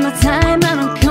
末なのか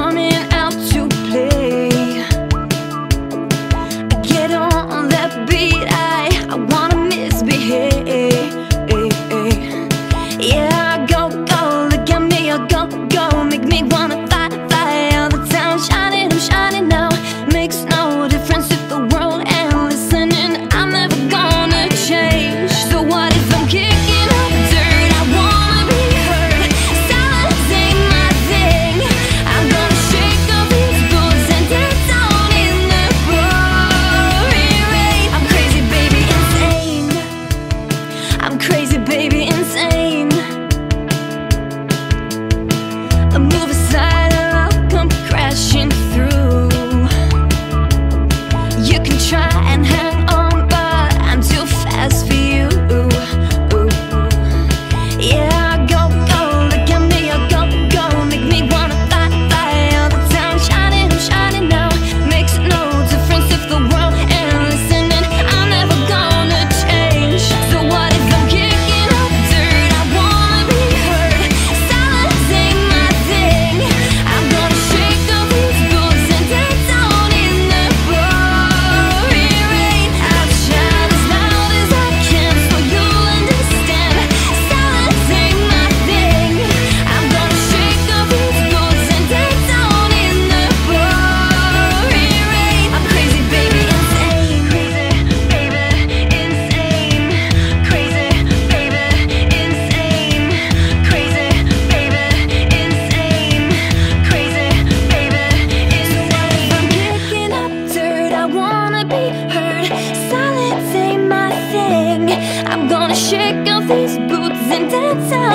these boots and that's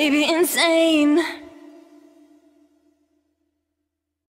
baby, insane.